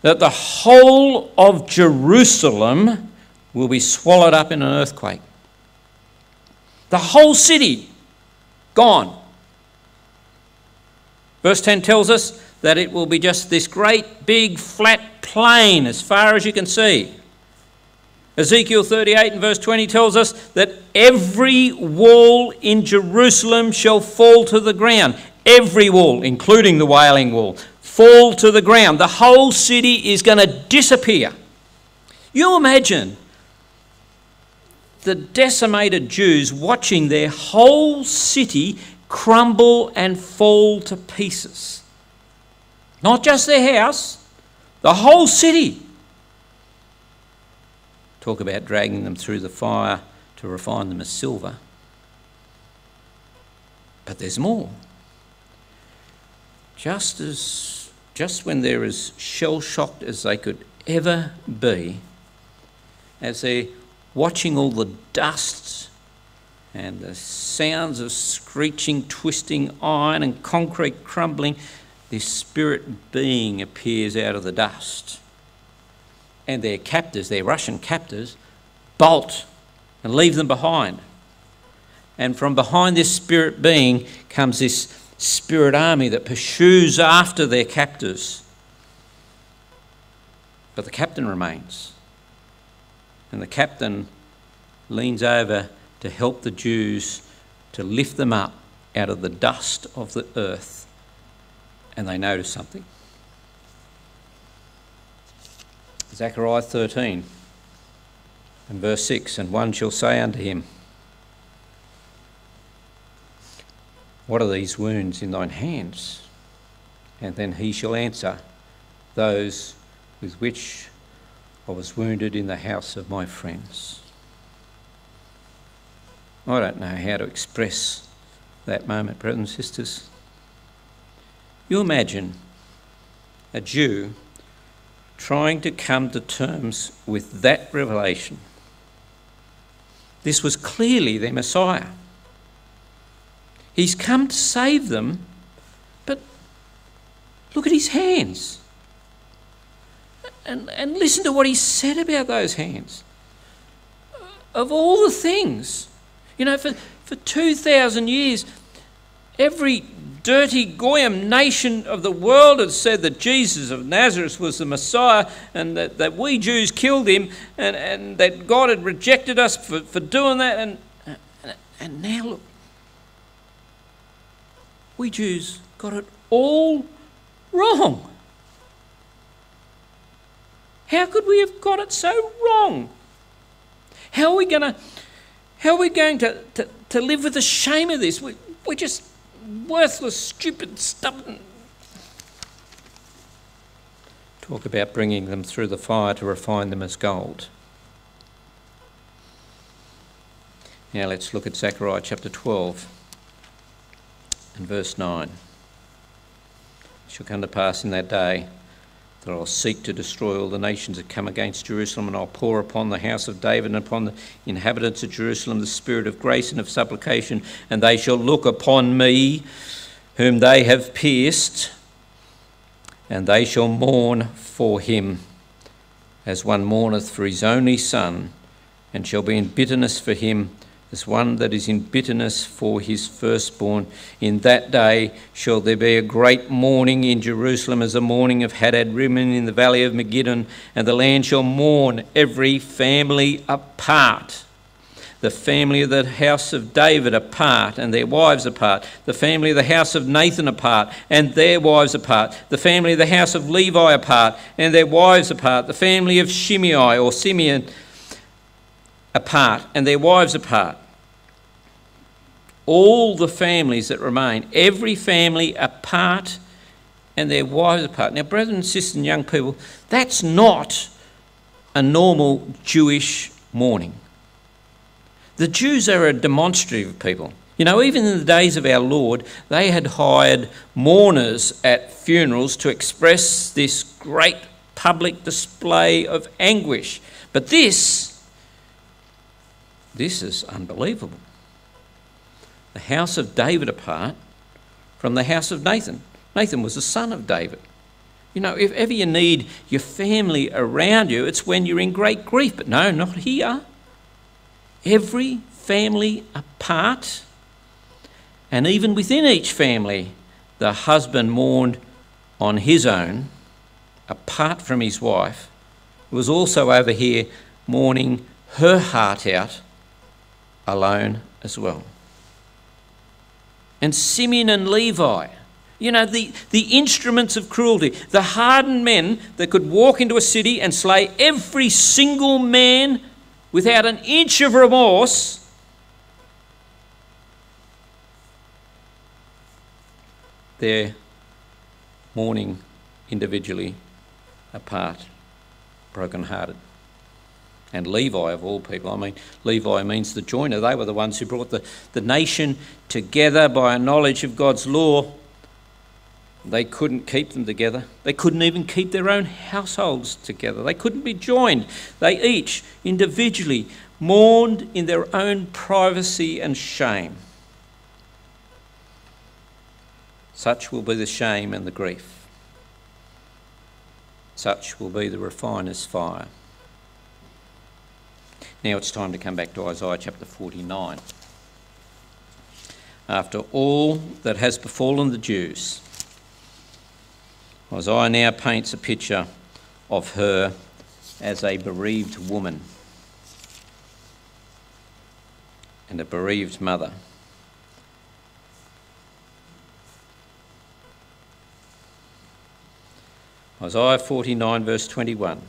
that the whole of Jerusalem will be swallowed up in an earthquake. The whole city gone. Verse 10 tells us that it will be just this great big flat plain as far as you can see. Ezekiel 38 and verse 20 tells us that every wall in Jerusalem shall fall to the ground. Every wall, including the Wailing Wall, fall to the ground. The whole city is going to disappear. You imagine the decimated Jews watching their whole city crumble and fall to pieces. Not just their house, the whole city talk about dragging them through the fire to refine them as silver. But there's more. Just as just when they're as shell shocked as they could ever be, as they're watching all the dust and the sounds of screeching, twisting iron and concrete crumbling, this spirit being appears out of the dust and their captors, their Russian captors, bolt and leave them behind. And from behind this spirit being comes this spirit army that pursues after their captors. But the captain remains. And the captain leans over to help the Jews to lift them up out of the dust of the earth. And they notice something. Zechariah 13 and verse 6 And one shall say unto him, What are these wounds in thine hands? And then he shall answer, Those with which I was wounded in the house of my friends. I don't know how to express that moment, brothers and sisters. You imagine a Jew trying to come to terms with that revelation. This was clearly their Messiah. He's come to save them, but look at his hands. And, and listen to what he said about those hands. Of all the things, you know, for, for 2,000 years, every dirty Goyim nation of the world had said that Jesus of Nazareth was the Messiah and that, that we Jews killed him and, and that God had rejected us for, for doing that. And, and, and now look, we Jews got it all wrong. How could we have got it so wrong? How are we going to how are we going to, to, to live with the shame of this? We, we just worthless, stupid, stubborn. Talk about bringing them through the fire to refine them as gold. Now let's look at Zechariah chapter 12 and verse 9. It shall come to pass in that day that I'll seek to destroy all the nations that come against Jerusalem, and I'll pour upon the house of David and upon the inhabitants of Jerusalem the spirit of grace and of supplication, and they shall look upon me, whom they have pierced, and they shall mourn for him as one mourneth for his only son, and shall be in bitterness for him as one that is in bitterness for his firstborn. In that day shall there be a great mourning in Jerusalem, as the mourning of Hadad Rimmon in the valley of Megiddon, and the land shall mourn every family apart. the family of the house of David apart, and their wives apart, the family of the house of Nathan apart, and their wives apart, the family of the house of Levi apart, and their wives apart, the family of Shimei or Simeon apart, and their wives apart. All the families that remain, every family apart and their wives apart. Now, brothers and sisters and young people, that's not a normal Jewish mourning. The Jews are a demonstrative people. You know, even in the days of our Lord, they had hired mourners at funerals to express this great public display of anguish. But this, this is unbelievable. The house of David apart from the house of Nathan. Nathan was the son of David. You know, if ever you need your family around you, it's when you're in great grief. But no, not here every family apart, and even within each family, the husband mourned on his own, apart from his wife, who was also over here mourning her heart out alone as well. And Simeon and Levi, you know, the, the instruments of cruelty, the hardened men that could walk into a city and slay every single man without an inch of remorse, they're mourning individually apart, broken-hearted. And Levi, of all people, I mean, Levi means the joiner. They were the ones who brought the, the nation together by a knowledge of God's law they couldn't keep them together. They couldn't even keep their own households together. They couldn't be joined. They each individually mourned in their own privacy and shame. Such will be the shame and the grief. Such will be the refiner's fire. Now it's time to come back to Isaiah chapter 49. After all that has befallen the Jews, Isaiah now paints a picture of her as a bereaved woman and a bereaved mother. Isaiah 49, verse 21.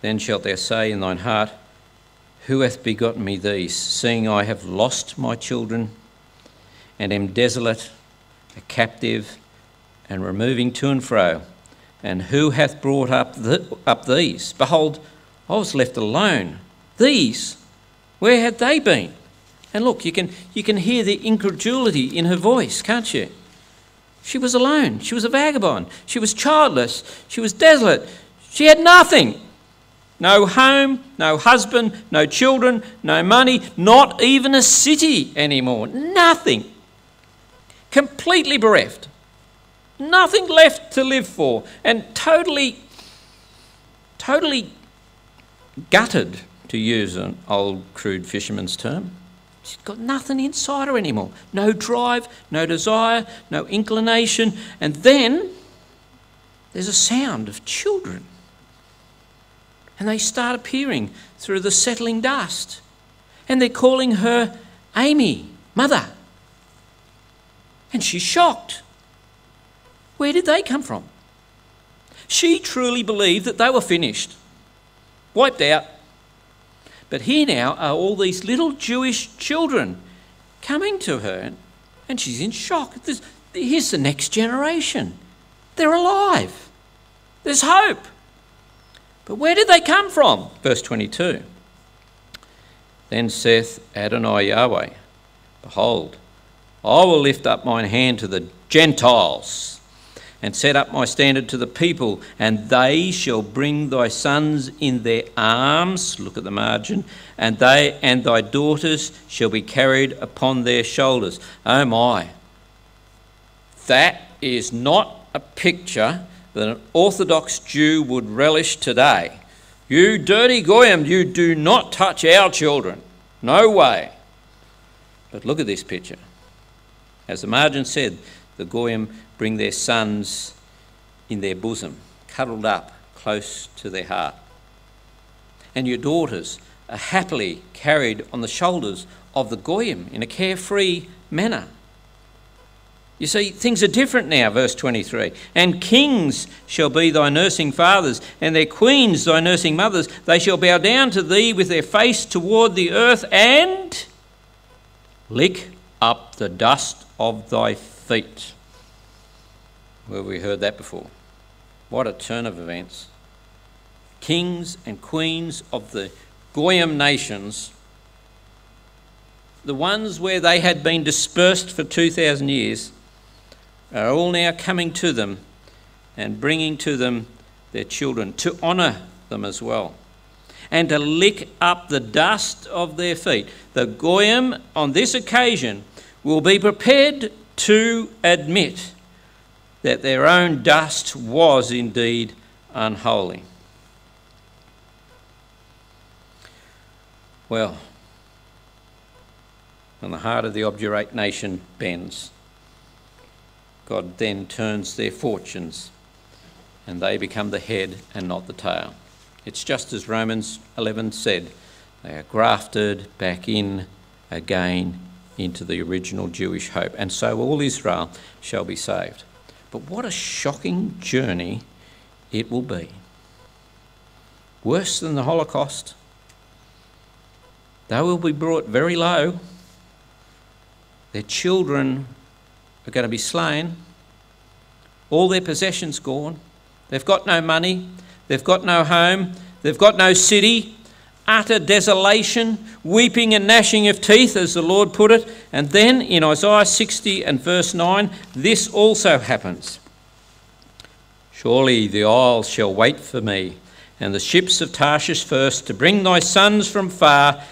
Then shalt thou say in thine heart, Who hath begotten me these, seeing I have lost my children and am desolate, a captive, and removing to and fro. And who hath brought up, the, up these? Behold, I was left alone. These, where had they been? And look, you can, you can hear the incredulity in her voice, can't you? She was alone. She was a vagabond. She was childless. She was desolate. She had nothing. No home, no husband, no children, no money, not even a city anymore. Nothing. Completely bereft nothing left to live for, and totally, totally gutted, to use an old crude fisherman's term. She's got nothing inside her anymore. No drive, no desire, no inclination. And then there's a sound of children. And they start appearing through the settling dust. And they're calling her Amy, mother. And she's shocked. Where did they come from? She truly believed that they were finished, wiped out. But here now are all these little Jewish children coming to her, and she's in shock. There's, here's the next generation. They're alive. There's hope. But where did they come from? Verse 22. Then saith Adonai Yahweh, Behold, I will lift up mine hand to the Gentiles and set up my standard to the people, and they shall bring thy sons in their arms, look at the margin, and they and thy daughters shall be carried upon their shoulders. Oh my. That is not a picture that an Orthodox Jew would relish today. You dirty Goyim, you do not touch our children. No way. But look at this picture. As the margin said, the Goyim bring their sons in their bosom, cuddled up close to their heart. And your daughters are happily carried on the shoulders of the Goyim in a carefree manner. You see, things are different now, verse 23. And kings shall be thy nursing fathers, and their queens thy nursing mothers. They shall bow down to thee with their face toward the earth and lick up the dust of thy feet. Well, we heard that before. What a turn of events. Kings and queens of the Goyim nations, the ones where they had been dispersed for 2,000 years, are all now coming to them and bringing to them their children to honour them as well and to lick up the dust of their feet. The Goyim on this occasion will be prepared to admit that their own dust was indeed unholy. Well, when the heart of the obdurate nation bends, God then turns their fortunes and they become the head and not the tail. It's just as Romans 11 said they are grafted back in again into the original Jewish hope, and so all Israel shall be saved. But what a shocking journey it will be. Worse than the Holocaust. They will be brought very low. Their children are going to be slain, all their possessions gone. They've got no money, they've got no home, they've got no city, utter desolation, weeping and gnashing of teeth, as the Lord put it. And then in Isaiah 60 and verse 9, this also happens. Surely the isles shall wait for me, and the ships of Tarshish first, to bring thy sons from far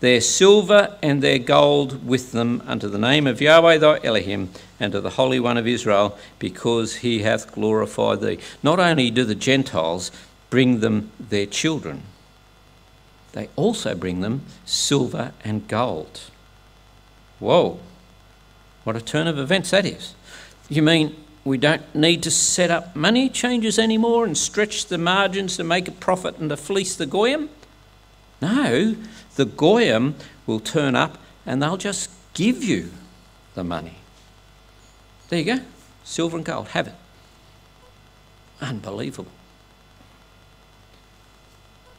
their silver and their gold with them unto the name of Yahweh thy Elohim and to the Holy One of Israel, because he hath glorified thee. Not only do the Gentiles bring them their children, they also bring them silver and gold. Whoa, what a turn of events that is. You mean we don't need to set up money changes anymore and stretch the margins to make a profit and to fleece the Goyim? No, the Goyim will turn up and they'll just give you the money. There you go, silver and gold, have it. Unbelievable.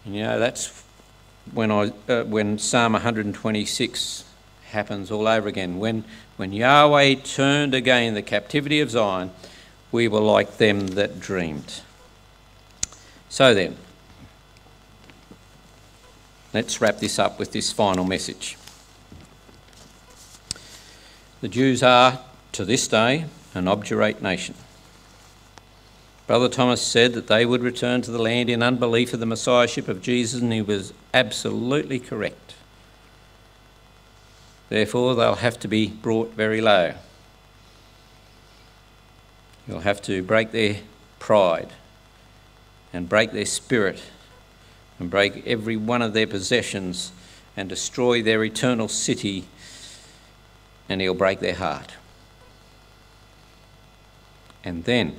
And you know, that's when, I, uh, when Psalm 126 happens all over again. When, when Yahweh turned again the captivity of Zion, we were like them that dreamed. So then, Let's wrap this up with this final message. The Jews are, to this day, an obdurate nation. Brother Thomas said that they would return to the land in unbelief of the Messiahship of Jesus, and he was absolutely correct. Therefore, they'll have to be brought very low. You'll have to break their pride and break their spirit and break every one of their possessions and destroy their eternal city, and he'll break their heart. And then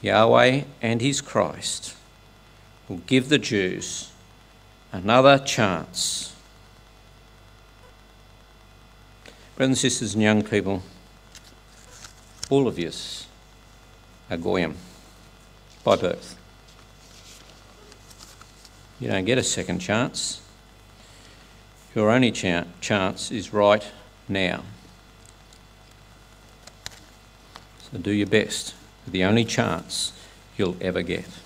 Yahweh and his Christ will give the Jews another chance. Brothers and sisters and young people, all of you are Goyim by birth. You don't get a second chance. Your only ch- chance is right now. So do your best. With the only chance you'll ever get.